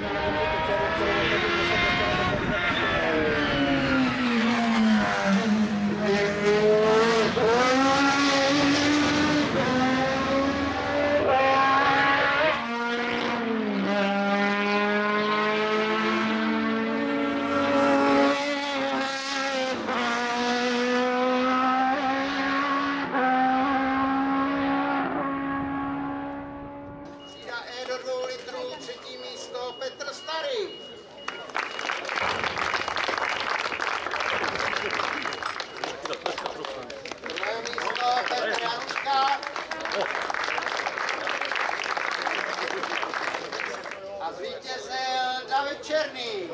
気持ちいい。černou litru, třetí místo Petr Starý. Druhé místo Petr Jančka. A zvítězil David Černý.